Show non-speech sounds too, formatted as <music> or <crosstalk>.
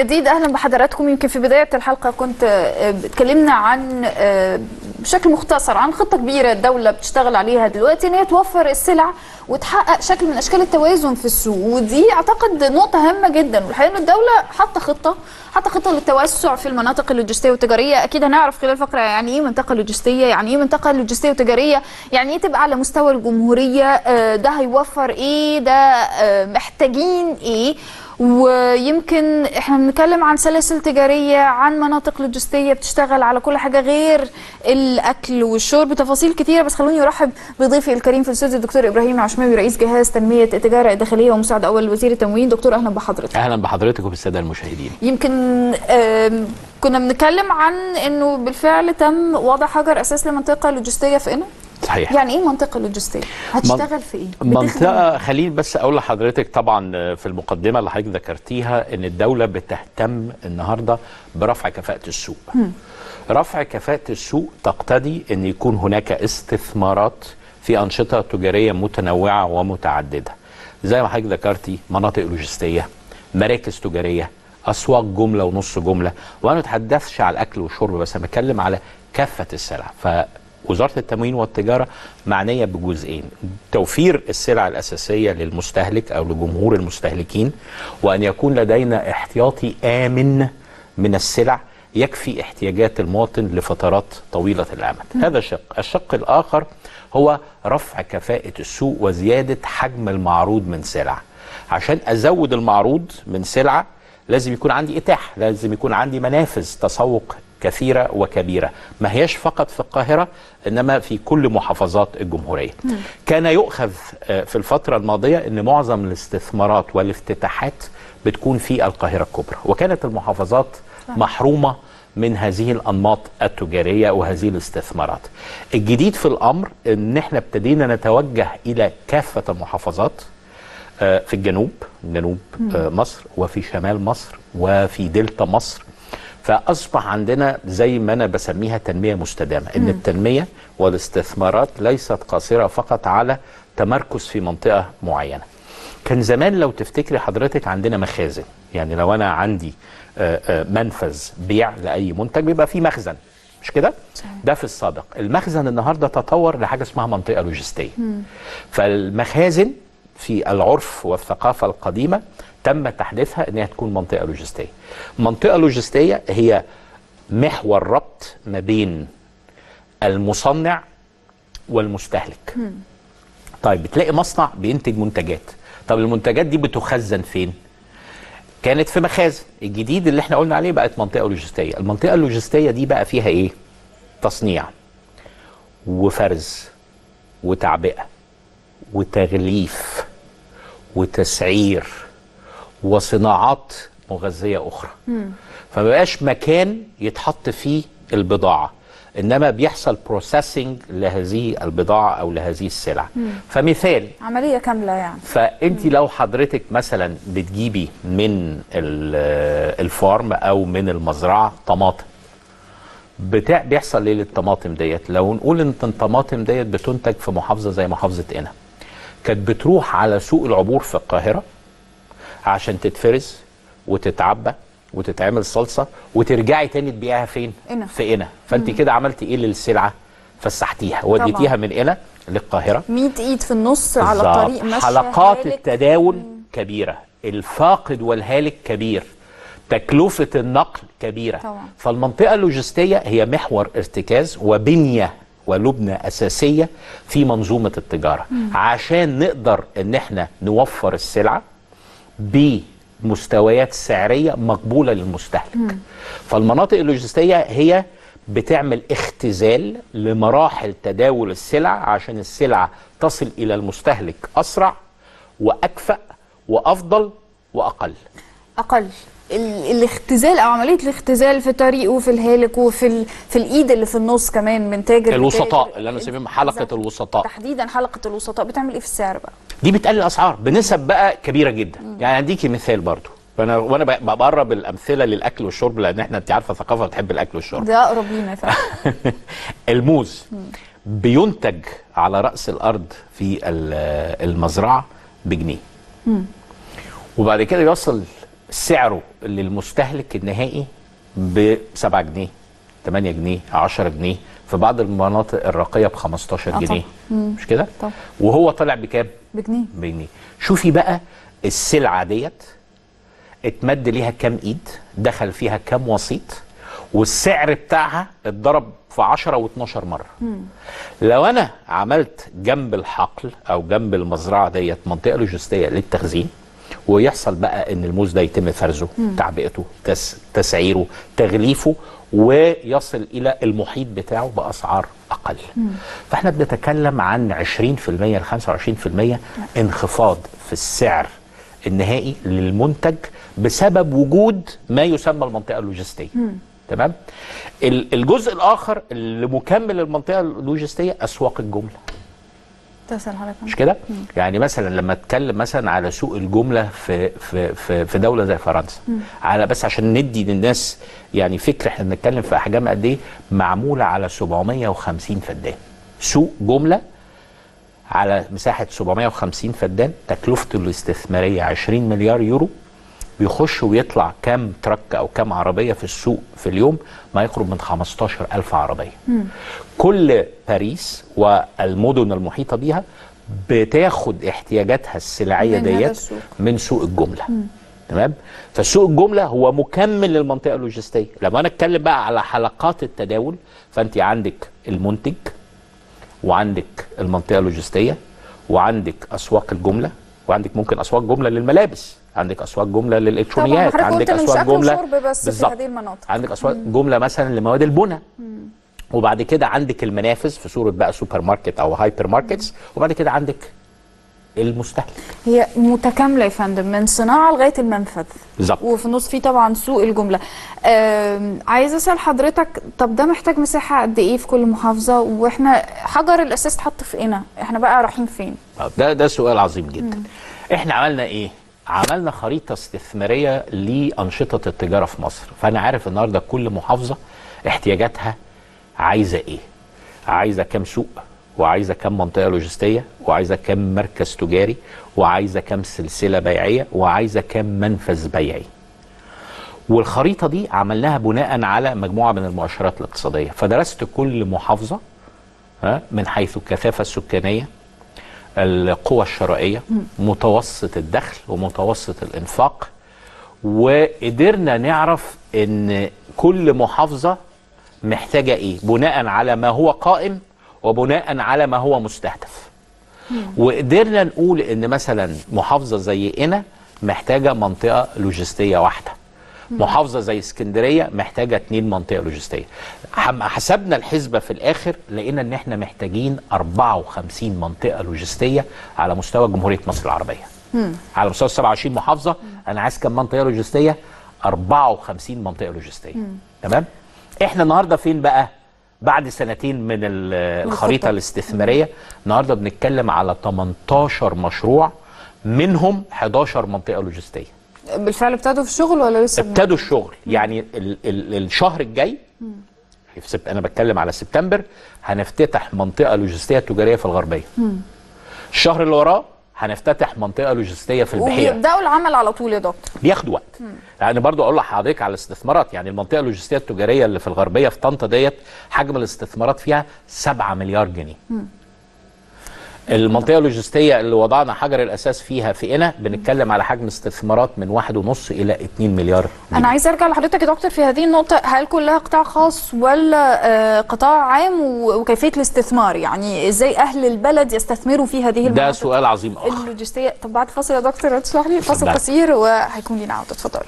جديد. أهلا بحضراتكم. يمكن في بداية الحلقة كنت آه، اتكلمنا عن آه، بشكل مختصر عن خطة كبيرة الدولة بتشتغل عليها دلوقتي إن هي توفر السلع وتحقق شكل من أشكال التوازن في السوق. ودي أعتقد نقطة هامة جدا. والحقيقة إن الدولة حاطة خطة حاطة خطة للتوسع في المناطق اللوجستية والتجارية. أكيد هنعرف خلال الفقره يعني إيه منطقة لوجستية يعني إيه منطقة لوجستية وتجارية يعني إيه تبقى على مستوى الجمهورية آه، ده هيوفر إيه ده محتاجين إيه. ويمكن إحنا بنتكلم عن سلاسل تجارية عن مناطق لوجستية بتشتغل على كل حاجة غير الأكل والشرب. تفاصيل كتيرة بس خلوني أرحب بضيفي الكريم في الاستوديو الدكتور إبراهيم عشماوي رئيس جهاز تنمية التجارة الداخلية ومساعد أول وزير التموين. دكتور أهلا بحضرتك. أهلا بحضرتك وبالساده المشاهدين. يمكن كنا بنتكلم عن إنه بالفعل تم وضع حجر أساس لمنطقة لوجستية في قنا صحيح. يعني إيه منطقه لوجستيه هتشتغل في إيه؟ بتخدم منطقة خليني بس أقول لحضرتك طبعا في المقدمة اللي حضرتك ذكرتيها إن الدولة بتهتم النهارده برفع كفاءة السوق. رفع كفاءة السوق تقتضي إن يكون هناك استثمارات في أنشطة تجارية متنوعة ومتعددة. زي ما حضرتك ذكرتي مناطق لوجستية مراكز تجارية أسواق جملة ونص جملة. وأنا ما بتحدثش على الأكل والشرب بس أنا بتكلم على كافة السلع. فوزاره التموين والتجارة معنية بجزئين توفير السلع الأساسية للمستهلك أو لجمهور المستهلكين وأن يكون لدينا احتياطي آمن من السلع يكفي احتياجات المواطن لفترات طويلة الأمد. هذا شق الشق الآخر هو رفع كفاءة السوق وزيادة حجم المعروض من سلع. عشان أزود المعروض من سلعه لازم يكون عندي إتاحة لازم يكون عندي منافذ تسوق كثيرة وكبيرة. ما هياش فقط في القاهرة إنما في كل محافظات الجمهورية. كان يؤخذ آه، في الفترة الماضية إن معظم الاستثمارات والافتتاحات بتكون في القاهرة الكبرى. وكانت المحافظات محرومة من هذه الأنماط التجارية وهذه الاستثمارات. الجديد في الأمر إن إحنا ابتدينا نتوجه إلى كافة المحافظات آه، في الجنوب جنوب آه، مصر وفي شمال مصر وفي دلتا مصر فأصبح عندنا زي ما أنا بسميها تنمية مستدامة إن التنمية والاستثمارات ليست قاصرة فقط على تمركز في منطقة معينة. كان زمان لو تفتكري حضرتك عندنا مخازن يعني لو أنا عندي آه، آه، منفذ بيع لأي منتج بيبقى فيه مخزن مش كده؟ ده في السابق. المخزن النهارده تطور لحاجة اسمها منطقة لوجستية. فالمخازن في العرف والثقافة القديمة تم تحديثها انها تكون منطقة لوجستية. منطقة لوجستية هي محور ربط ما بين المصنع والمستهلك. طيب بتلاقي مصنع بينتج منتجات. طب المنتجات دي بتخزن فين؟ كانت في مخازن. الجديد اللي إحنا قلنا عليه بقت منطقة لوجستية. المنطقة اللوجستية دي بقى فيها إيه؟ تصنيع وفرز وتعبئة وتغليف وتسعير وصناعات مغذية أخرى. فما بقاش مكان يتحط فيه البضاعة إنما بيحصل بروسيسنج لهذه البضاعة أو لهذه السلع. فمثال. عملية كاملة يعني. فانت لو حضرتك مثلا بتجيبي من ال- الفارم أو من المزرعة طماطم. بتاع بيحصل إيه للطماطم ديت؟ لو نقول إن الطماطم ديت بتنتج في محافظة زي محافظة قنا كانت بتروح على سوق العبور في القاهرة عشان تتفرز وتتعبى وتتعمل صلصة وترجعي تاني تبيعها فين؟ قنا. في قنا فأنت كده عملتي إيه للسلعة؟ فسحتيها وديتيها من قنا للقاهرة. 100 إيد في النص على. الطريق ماشية حلقات هالك. التداول كبيرة. الفاقد والهالك كبير. تكلفة النقل كبيرة. طبعا. فالمنطقة اللوجستية هي محور ارتكاز وبنية. ولبنة أساسية في منظومة التجارة. عشان نقدر إن إحنا نوفر السلعة بمستويات سعرية مقبولة للمستهلك. فالمناطق اللوجستية هي بتعمل اختزال لمراحل تداول السلع عشان السلعة تصل إلى المستهلك أسرع وأكفأ وأفضل وأقل. أقل. الاختزال أو عملية الاختزال في الطريق وفي الهالك وفي ال... في الإيد اللي في النص كمان من تاجر الوسطاء لتاجر. اللي أنا بسميهم حلقة. الوسطاء. تحديدا حلقة الوسطاء. بتعمل إيه في السعر بقى؟ دي بتقلل الأسعار بنسب بقى كبيرة جدا. يعني اديكي مثال برضو. وأنا وأنا بقرب الأمثلة للأكل والشرب لأن إحنا انت عارفة ثقافة بتحب الأكل والشرب. ده أقرب لينا فعلا. <laughs> الموز بينتج على رأس الأرض في ال- المزرعة بجنيه. وبعد كده يوصل سعره للمستهلك النهائي ب 7 جنيه 8 جنيه 10 جنيه في بعض المناطق الراقية ب 15 آه جنيه. طبعاً. مش كده؟ وهو طالع بكام؟ بجنيه. بجنيه. شوفي بقى السلعة ديت اتمد ليها كام ايد دخل فيها كام وسيط والسعر بتاعها اتضرب في 10 و12 مرة. لو أنا عملت جنب الحقل أو جنب المزرعة ديت منطقة لوجستية للتخزين ويحصل بقى إن الموز ده يتم فرزه تعبئته تس تسعيره تغليفه ويصل إلى المحيط بتاعه بأسعار أقل. فإحنا بنتكلم عن 20% ل 25% انخفاض في السعر النهائي للمنتج بسبب وجود ما يسمى المنطقة اللوجستية. تمام؟ ال- الجزء الآخر اللي مكمل للمنطقه اللوجستية أسواق الجملة. تسأل حضرتك. مش كده؟ يعني مثلا لما أتكلم مثلا على سوق الجملة في في في, في دولة زي فرنسا على بس عشان ندي للناس يعني فكره إحنا بنتكلم في أحجام قد إيه؟ معمولة على 750 فدان. سوق جملة على مساحة 750 فدان تكلفته الاستثمارية 20 مليار يورو. بيخش ويطلع كام ترك أو كام عربية في السوق في اليوم ما يقرب من 15 ألف عربية. كل باريس والمدن المحيطة بيها بتاخد احتياجاتها السلعية ديت. من سوق الجملة. تمام؟ فسوق الجملة هو مكمل للمنطقة اللوجستية. لما أنا أتكلم بقى على حلقات التداول فأنت عندك المنتج وعندك المنطقة اللوجستية وعندك أسواق الجملة وعندك ممكن أسواق جملة للملابس. عندك اسواق جملة للإلكترونيات عندك اسواق جملة بس في. هذه المناطق. عندك اسواق جملة مثلا لمواد البناء. وبعد كده عندك المنافذ في صورة بقى سوبر ماركت أو hyper markets. وبعد كده عندك المستهلك. هي متكاملة يا فندم من صناعة لغاية المنفذ. بالظبط. وفي النص في طبعا سوق الجملة. آم، عايزة أسأل حضرتك طب ده محتاج مساحة قد إيه في كل محافظة؟ وإحنا حجر الأساس اتحط في قنا إحنا بقى رايحين فين؟ ده ده سؤال عظيم جدا. إحنا عملنا إيه؟ عملنا خريطة استثمارية لأنشطة التجارة في مصر. فأنا عارف النهارده كل محافظة احتياجاتها عايزة إيه؟ عايزة كام سوق وعايزة كام منطقة لوجستية وعايزة كام مركز تجاري وعايزة كام سلسلة بيعية وعايزة كام منفذ بيعي. والخريطة دي عملناها بناء على مجموعة من المؤشرات الاقتصادية. فدرست كل محافظة من حيث الكثافة السكانية القوى الشرائية متوسط الدخل ومتوسط الإنفاق. وقدرنا نعرف إن كل محافظة محتاجة إيه؟ بناء على ما هو قائم وبناء على ما هو مستهدف. وقدرنا نقول إن مثلا محافظة زي قنا محتاجة منطقة لوجستية واحدة. محافظة زي اسكندرية محتاجة اتنين منطقة لوجستية. حسبنا الحسبه في الآخر لقينا إن إحنا محتاجين 54 منطقة لوجستية على مستوى جمهورية مصر العربية. على مستوى 27 محافظة أنا عايز كم منطقة لوجستية؟ 54 منطقة لوجستية. تمام؟ إحنا النهارده فين بقى؟ بعد سنتين من ال- الخريطة الاستثمارية النهارده بنتكلم على 18 مشروع منهم 11 منطقة لوجستية. بالفعل ابتدوا في الشغل ولا لسه؟ ابتدوا الشغل. يعني ال ال الشهر الجاي في سبت أنا بتكلم على سبتمبر هنفتتح منطقة لوجستية تجارية في الغربية. الشهر اللي وراه هنفتتح منطقة لوجستية في البحيرة. وبيبدأوا العمل على طول يا دكتور. بياخدوا وقت. يعني برضو أقول لحضرتك على الاستثمارات. يعني المنطقة اللوجستية التجارية اللي في الغربية في طنطا ديت حجم الاستثمارات فيها 7 مليار جنيه. المنطقة اللوجستية اللي وضعنا حجر الأساس فيها في قنا بنتكلم على حجم استثمارات من واحد ونص إلى 2 مليار جنيه. أنا عايزة أرجع لحضرتك يا دكتور في هذه النقطة هل كلها قطاع خاص ولا آه، قطاع عام وكيفية الاستثمار؟ يعني إزاي أهل البلد يستثمروا في هذه ده المناطق سؤال عظيم. آخر. اللوجستية؟ طب بعد فاصل يا دكتور تسمح لي فاصل. قصير وهيكون لنا عودة. اتفضلوا